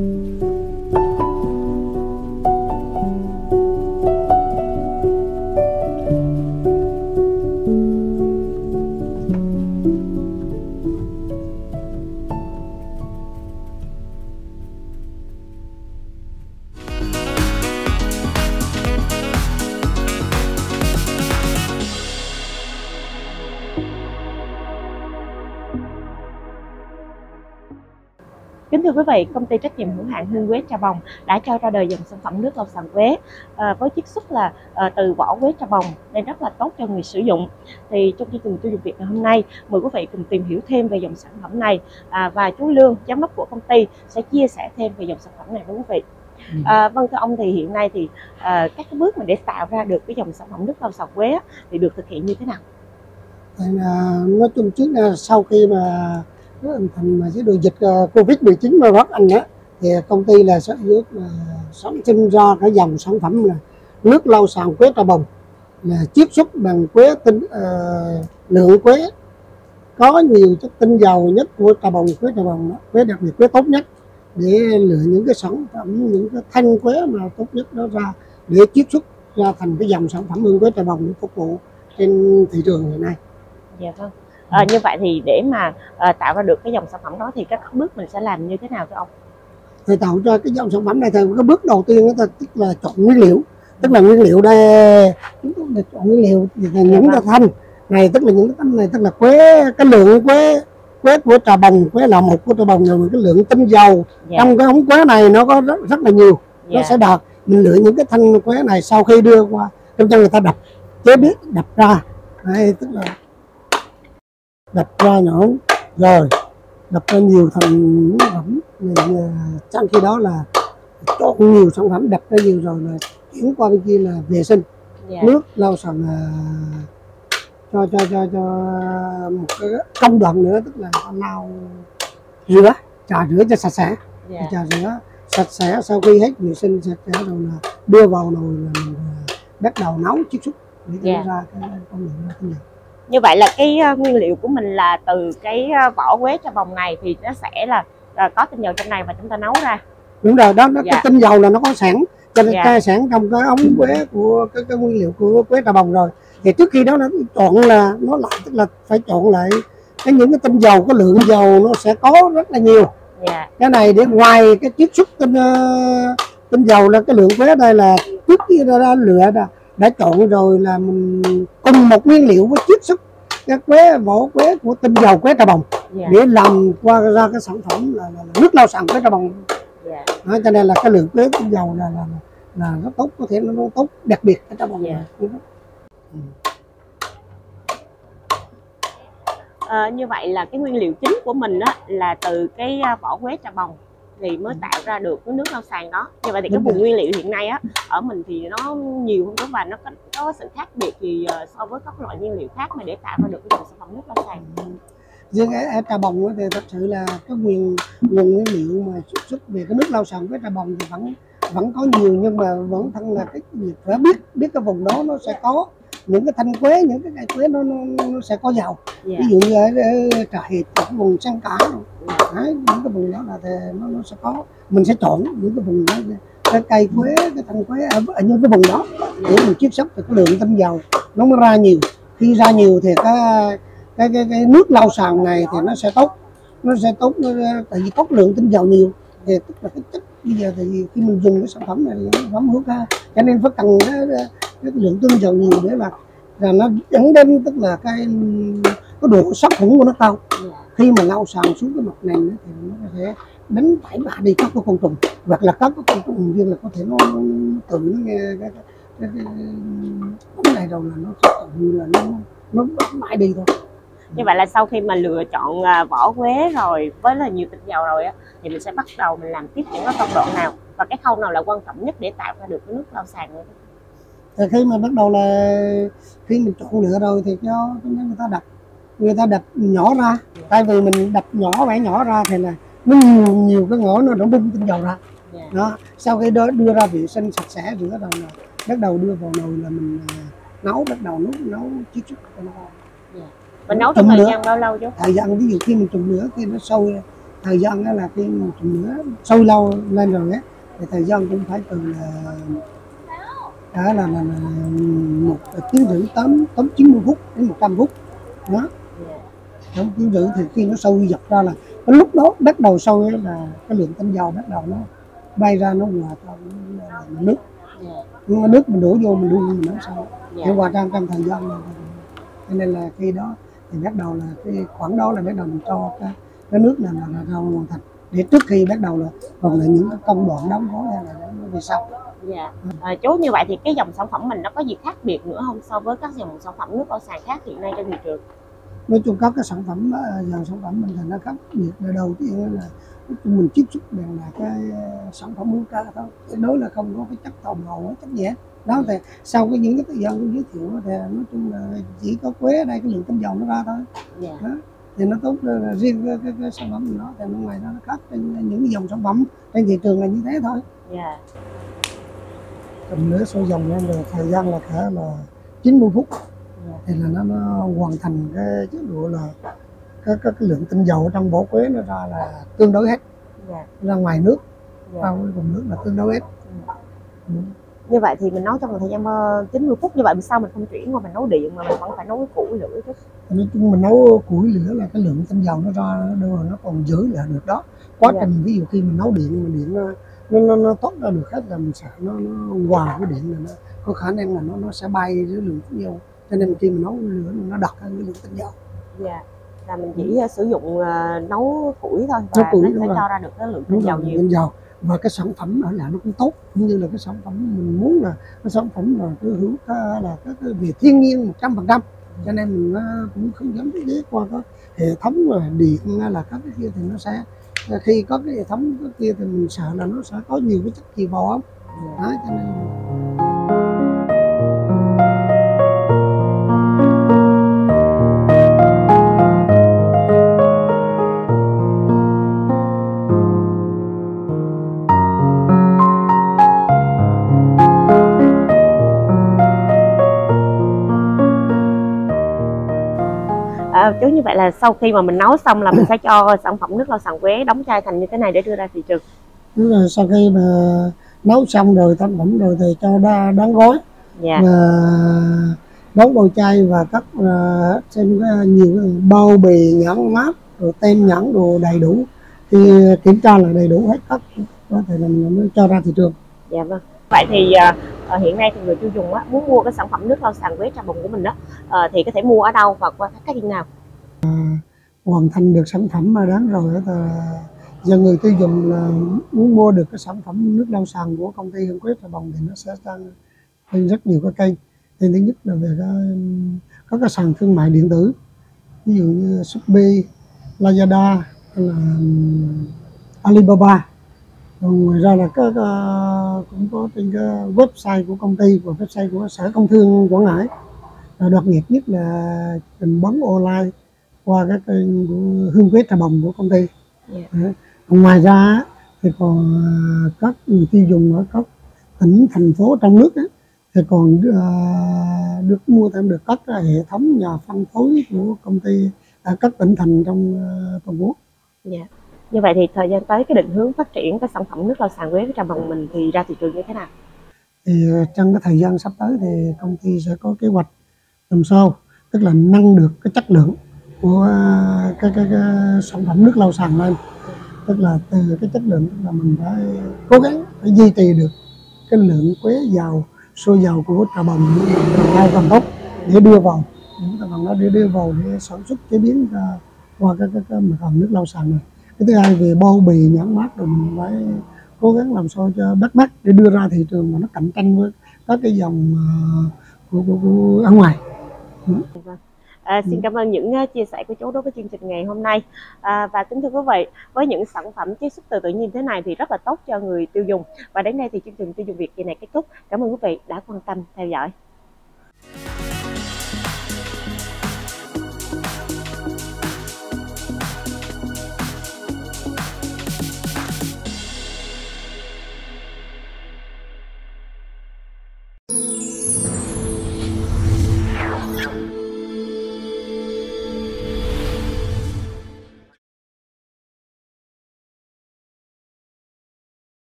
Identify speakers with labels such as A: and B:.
A: Bye. Kính thưa quý vị, công ty trách nhiệm hữu hạn Hương Quế Trà Bồng đã cho ra đời dòng sản phẩm nước lau sàn quế à, với chiết xuất là à, từ vỏ quế trà bồng nên rất là tốt cho người sử dụng. Thì trong chương trình tiêu dùng Việt ngày hôm nay, mời quý vị cùng tìm hiểu thêm về dòng sản phẩm này à, và chú Lương, giám đốc của công ty sẽ chia sẻ thêm về dòng sản phẩm này với quý vị. À, vâng thưa ông thì hiện nay thì à, các cái bước mà để tạo ra được cái dòng sản phẩm nước lau sàn quế á, thì được thực hiện như thế nào?
B: Là nói chung trước là sau khi mà thành mà cái đồ dịch ờ, Covid-19 mà bắt Anh á thì công ty là sản xuất sản sinh ra cái dòng sản phẩm là nước lau sàn quế trà bồng là chiết xuất bằng quế tinh uh, lượng quế có nhiều chất tinh dầu nhất của trà bồng quế trà bồng đó, quế đặc biệt quế tốt nhất để lựa những cái sản phẩm những cái thanh quế mà tốt nhất đó ra để chiết xuất ra thành cái dòng sản phẩm hương quế trà bồng để phục vụ trên thị trường hiện nay
A: Dạ vâng. À, như vậy thì để mà à, tạo ra được cái dòng sản phẩm đó thì các bước mình sẽ làm như thế nào thưa ông?
B: thì tạo ra cái dòng sản phẩm này thì cái bước đầu tiên đó, tức là chọn nguyên liệu tức là nguyên liệu đây chúng tôi là chọn nguyên liệu thì là những cái thanh này tức là những cái thanh này tức là quế cái lượng quế quế của trà bồng quế là một của trà bồng rồi cái lượng tinh dầu
A: Dạ.
B: trong cái ống quế này nó có rất, rất là nhiều nó
A: Dạ.
B: sẽ đạt mình lựa những cái thanh quế này sau khi đưa qua trong cho người ta đập chế biến đập ra đây tức là đập ra nhỏ rồi đập ra nhiều thành phẩm Thì, à, trong khi đó là chọn nhiều sản phẩm đập ra nhiều rồi là chuyển qua bên kia là vệ sinh
A: Dạ.
B: nước lau sàn à, cho cho cho cho một cái công đoạn nữa tức là lau rửa trà rửa cho sạch sẽ
A: Dạ.
B: trà rửa sạch sẽ sau khi hết vệ sinh sạch sẽ rồi là đưa vào nồi là mình à, bắt đầu nấu chiết xuất để cho
A: Dạ.
B: ra cái công cái này.
A: Như vậy là cái à, nguyên liệu của mình là từ cái à, vỏ quế trà bồng này thì nó sẽ là à, có tinh dầu trong này và chúng ta nấu ra.
B: đúng rồi đó,
A: Dạ.
B: cái tinh dầu là nó có sẵn cho nên
A: Dạ.
B: cái sẵn trong cái ống quế của cái, cái nguyên liệu của quế trà bồng rồi thì trước khi đó nó chọn là nó lại tức là phải chọn lại cái những cái tinh dầu cái lượng dầu nó sẽ có rất là nhiều
A: Dạ.
B: cái này để ngoài cái chiết xuất tinh ờ, tinh dầu là cái lượng quế ở đây là trước khi ra, ra lựa đã, đã chọn rồi là mình cùng một nguyên liệu với chiết xuất cái quế vỏ quế của tinh dầu quế trà bồng
A: Dạ.
B: để làm qua ra cái sản phẩm là, là, là nước lau sàn quế trà bồng
A: Dạ.
B: đó, cho nên là cái lượng quế tinh dầu là là là rất tốt có thể nó, nó tốt đặc biệt ở trong bồng
A: Dạ.
B: này.
A: Ờ, như vậy là cái nguyên liệu chính của mình á là từ cái à, vỏ quế trà bồng thì mới tạo ra được cái nước lau sàn đó. Như vậy thì cái
B: Đúng
A: vùng
B: rồi.
A: nguyên liệu hiện nay á ở mình thì nó nhiều hơn đúng và nó có, có sự khác biệt gì ờ, so với các loại nguyên liệu khác mà để tạo ra được cái dòng sản phẩm nước lau sàn.
B: riêng ở, ở trà bồng thì thật sự là cái nguồn nguồn nguyên liệu mà xuất xuất về cái nước lau sàn với trà bồng thì vẫn vẫn có nhiều nhưng mà vẫn thân là cái việc phải biết biết cái vùng đó nó sẽ có những cái thanh quế những cái cây quế nó, nó, nó sẽ có dầu.
A: Dạ.
B: ví dụ như ở, ở trà hiệp cái vùng săn cả.
A: Dạ.
B: Đấy, những cái vùng đó là thì nó, nó sẽ có. Mình sẽ chọn những cái vùng đó cái cây quế cái thanh quế ở, ở những cái vùng đó để mình chiết xuất thì cái lượng tinh dầu. Nó mới ra nhiều. Khi ra nhiều thì cái cái cái, cái nước lau sàn này thì nó sẽ tốt. Nó sẽ tốt nó, tại vì có lượng tinh dầu nhiều. Thì tức là cái chất bây giờ thì khi mình dùng cái sản phẩm này là sản phẩm hữu cơ cho nên phải cần cái, cái, lượng tinh dầu nhiều để là là nó dẫn đến tức là cái cái độ sắc khuẩn của nó cao. Khi mà lau sàn xuống cái mặt này thì nó có thể đánh tẩy bạ đi các cái côn trùng. Hoặc là các cái côn trùng viên là có thể nó, nó tự nó nghe cái, cái, cái, cái, cái này rồi là nó tự như là nó nó bắt mãi đi thôi.
A: Như vậy là sau khi mà lựa chọn à, vỏ quế rồi với là nhiều tinh dầu rồi á thì mình sẽ bắt đầu mình làm tiếp những cái công đoạn nào. Và cái khâu nào là quan trọng nhất để tạo ra được cái nước lau sàn này
B: thì khi mà bắt đầu là khi mình chọn lựa rồi thì cho người ta đập người ta đập nhỏ ra tại vì mình đập nhỏ bẻ nhỏ ra thì là nó nhiều nhiều cái ngõ nó nó bung tinh dầu ra
A: Dạ.
B: đó sau khi đó đưa ra vệ sinh sạch sẽ rửa rồi là bắt đầu đưa vào nồi là mình à, nấu bắt đầu nấu nấu chiết xuất cho nó ngon.
A: Mình nấu trong thời gian bao lâu chú?
B: thời gian ví dụ khi mình trùng lửa khi nó sôi thời gian đó là khi mình trùng lửa sôi lâu lên rồi á thì thời gian cũng phải từ là đó là, là, là một tiếng rưỡi tám tám chín mươi phút đến một trăm phút đó
A: Dạ.
B: tám tiếng rưỡi thì khi nó sôi dập ra là cái lúc đó bắt đầu sôi á là cái lượng tinh dầu bắt đầu nó bay ra nó hòa trong nước
A: Dạ.
B: nhưng mà nước mình đổ vô mình đun mình nấu sau
A: Dạ.
B: nó hòa trong trong thời gian này cho nên là khi đó thì bắt đầu là cái khoảng đó là bắt đầu mình cho cái, cái nước này là, là rau hoàn thành để trước khi bắt đầu là còn là những cái công đoạn đóng gói hay là về sau
A: Dạ. À, chú như vậy thì cái dòng sản phẩm mình nó có gì khác biệt nữa không so với các dòng sản phẩm nước lau sàn khác hiện nay trên thị trường?
B: nói chung các cái sản phẩm ờ, dòng sản phẩm mình thì nó khác biệt là đầu tiên là mình tiếp xúc bằng là cái ờ, sản phẩm hữu cơ thôi đối là không có cái chất tồn hậu chất gì hết đó thì sau cái những cái thời gian tôi giới thiệu thì nói chung là chỉ có quế ở đây cái lượng tinh dầu nó ra thôi
A: Dạ.
B: đó thì nó tốt là riêng cái, cái, cái sản phẩm đó thì bên ngoài nó khác trên những dòng sản phẩm trên thị trường là như thế thôi
A: Dạ.
B: Cầm lửa sôi dòng lên rồi thời gian là cả là 90 phút thì là nó, nó hoàn thành cái chế độ là cái, cái, cái lượng tinh dầu trong vỏ quế nó ra là tương đối hết
A: Dạ.
B: ra ngoài nước
A: Dạ.
B: cái vùng nước là tương đối hết ừ.
A: Như vậy thì mình nấu trong một thời gian ờ, 90 phút như vậy sao mình không chuyển qua mình nấu điện mà mình vẫn phải nấu với củi lửa chứ?
B: Nói chung mình nấu củi lửa là cái lượng tinh dầu nó ra đâu nó còn giữ lại được đó quá
A: Dạ.
B: trình ví dụ khi mình nấu điện mà điện nó nó nó, thoát ra được hết là mình sợ nó nó hòa với điện là nó có khả năng là nó nó sẽ bay với lượng tinh dầu cho nên khi mình nấu lửa nó đặc hơn cái lượng tinh dầu
A: Dạ. Là mình chỉ ờ, sử dụng ờ, nấu củi thôi
B: Nấu
A: và
B: củi,
A: nó sẽ
B: rồi.
A: cho ra được cái lượng tinh dầu nhiều.
B: tinh dầu và cái sản phẩm ở lại nó cũng tốt cũng như là cái sản phẩm mình muốn là cái sản phẩm là cái hữu cơ là cái, cái về thiên nhiên một trăm phần trăm cho nên mình ờ, cũng không dám ghé qua cái hệ thống điện là các cái kia thì nó sẽ khi có cái hệ thống kia thì mình sợ là nó sẽ có nhiều cái chất gì vào không đó cho nên
A: À, chú như vậy là sau khi mà mình nấu xong là mình sẽ cho sản phẩm nước lau sàn quế đóng chai thành như thế này để đưa ra thị trường.
B: Đúng rồi, sau khi mà nấu xong rồi sản phẩm rồi thì cho đá đóng gói
A: Dạ.
B: và đóng bao chai và cắt uh, xem cái nhiều bao bì nhãn mát rồi tem nhãn đồ đầy đủ thì kiểm tra là đầy đủ hết tất có thể là mình mới cho ra thị trường
A: Dạ vâng. Vậy thì à, hiện nay thì người tiêu dùng á, muốn mua cái sản phẩm nước lau sàn quế trà bồng của mình đó à, ờ, thì có thể mua ở đâu và qua các cái kênh nào?
B: Ờ, hoàn thành được sản phẩm mà đáng rồi đó là giờ người tiêu dùng là muốn mua được cái sản phẩm nước lau sàn của công ty Hương Quế Trà Bồng thì nó sẽ tăng lên rất nhiều cái kênh kênh thứ nhất là về cái có cái sàn thương mại điện tử ví dụ như Shopee, Lazada hay là um, Alibaba ngoài ra là có cũng có trên cái website của công ty và website của sở công thương Quảng Ngãi và đặc biệt nhất là trình bấm online qua các kênh của Hương Quế Trà Bồng của công ty.
A: Dạ.
B: Đấy. Ngoài ra thì còn à, các người tiêu dùng ở các tỉnh thành phố trong nước á, thì còn à, được mua thêm được các hệ thống nhà phân phối của công ty ở các tỉnh thành trong à, toàn quốc.
A: Dạ. Như vậy thì thời gian tới cái định hướng phát triển cái sản phẩm nước lau sàn quế trà bồng mình thì ra thị trường như thế nào?
B: Thì ờ, trong cái thời gian sắp tới thì công ty sẽ có kế hoạch làm sao tức là nâng được cái chất lượng của ờ, cái, cái, cái sản phẩm nước lau sàn lên. Tức là từ cái chất lượng tức là mình phải cố gắng phải duy trì được cái lượng quế giàu sôi giàu của trà bồng càng ngày càng tốt để đưa vào. Những cái phần đó để đưa vào để sản xuất chế biến ra qua cái cái, cái mặt hàng nước lau sàn này cái thứ hai về bao bì nhãn mát rồi mình phải cố gắng làm sao cho bắt mắt để đưa ra thị trường mà nó cạnh tranh với các cái dòng ờ, của, của, của ở ngoài.
A: Vâng. À, xin
B: Ừ.
A: cảm ơn những uh, chia sẻ của chú đối với chương trình ngày hôm nay. À, và kính thưa quý vị với những sản phẩm chiết xuất từ tự nhiên thế này thì rất là tốt cho người tiêu dùng. Và đến đây thì chương trình tiêu dùng Việt kỳ này kết thúc. Cảm ơn quý vị đã quan tâm theo dõi